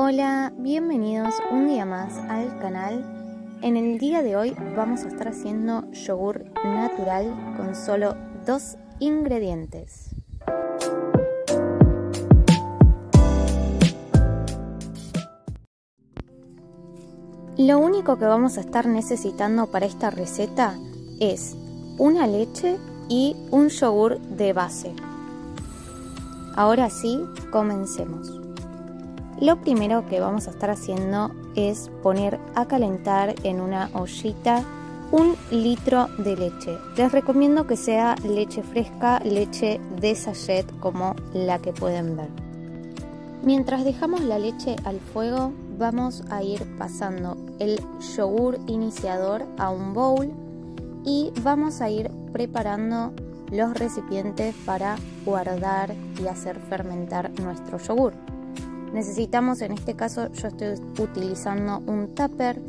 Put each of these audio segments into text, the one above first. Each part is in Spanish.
Hola, bienvenidos un día más al canal. En el día de hoy vamos a estar haciendo yogur natural con solo dos ingredientes. Lo único que vamos a estar necesitando para esta receta es una leche y un yogur de base. Ahora sí, comencemos. Lo primero que vamos a estar haciendo es poner a calentar en una ollita un litro de leche. Les recomiendo que sea leche fresca, leche de sachet como la que pueden ver. Mientras dejamos la leche al fuego, vamos a ir pasando el yogur iniciador a un bowl y vamos a ir preparando los recipientes para guardar y hacer fermentar nuestro yogur. Necesitamos, en este caso yo estoy utilizando un tupper,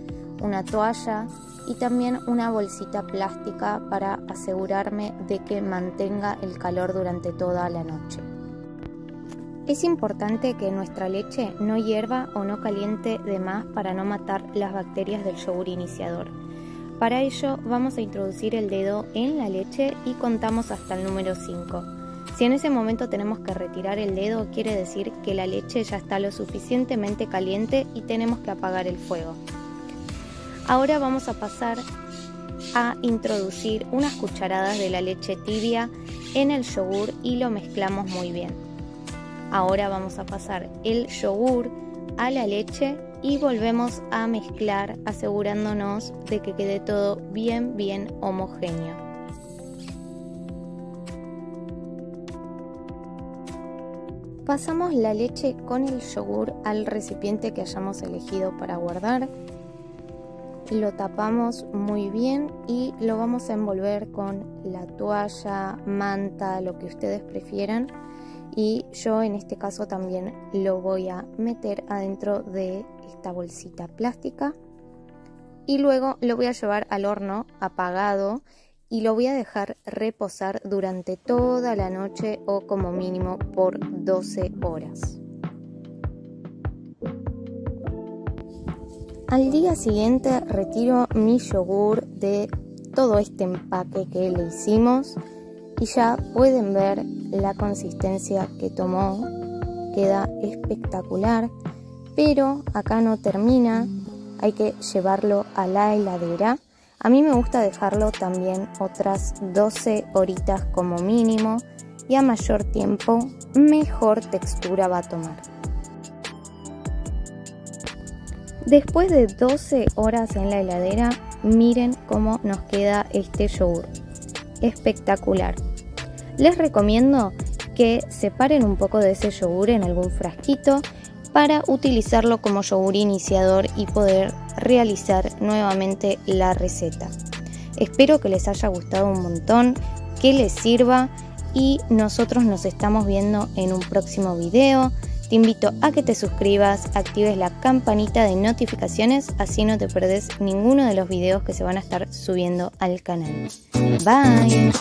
una toalla y también una bolsita plástica para asegurarme de que mantenga el calor durante toda la noche. Es importante que nuestra leche no hierva o no caliente de más para no matar las bacterias del yogur iniciador. Para ello vamos a introducir el dedo en la leche y contamos hasta el número 5. Si en ese momento tenemos que retirar el dedo, quiere decir que la leche ya está lo suficientemente caliente y tenemos que apagar el fuego. Ahora vamos a pasar a introducir unas cucharadas de la leche tibia en el yogur y lo mezclamos muy bien. Ahora vamos a pasar el yogur a la leche y volvemos a mezclar asegurándonos de que quede todo bien bien homogéneo. Pasamos la leche con el yogur al recipiente que hayamos elegido para guardar. Lo tapamos muy bien y lo vamos a envolver con la toalla, manta, lo que ustedes prefieran y yo en este caso también lo voy a meter adentro de esta bolsita plástica y luego lo voy a llevar al horno apagado y lo voy a dejar reposar durante toda la noche o como mínimo por 12 horas. Al día siguiente retiro mi yogur de todo este empaque que le hicimos y ya pueden ver la consistencia que tomó. Queda espectacular pero acá no termina. Hay que llevarlo a la heladera a mí me gusta dejarlo también otras 12 horitas como mínimo y a mayor tiempo mejor textura va a tomar. Después de 12 horas en la heladera miren cómo nos queda este yogur. Espectacular. Les recomiendo que separen un poco de ese yogur en algún frasquito para utilizarlo como yogur iniciador y poder realizar nuevamente la receta. Espero que les haya gustado un montón, que les sirva y nosotros nos estamos viendo en un próximo video. Te invito a que te suscribas, actives la campanita de notificaciones, así no te perdés ninguno de los videos que se van a estar subiendo al canal. Bye.